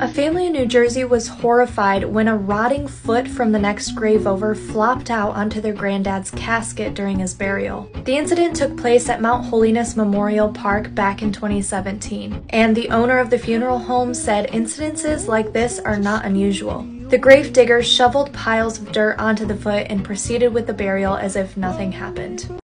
A family in New Jersey was horrified when a rotting foot from the next grave over flopped out onto their granddad's casket during his burial. The incident took place at Mount Holiness Memorial Park back in 2017, and the owner of the funeral home said incidences like this are not unusual. The grave digger shoveled piles of dirt onto the foot and proceeded with the burial as if nothing happened.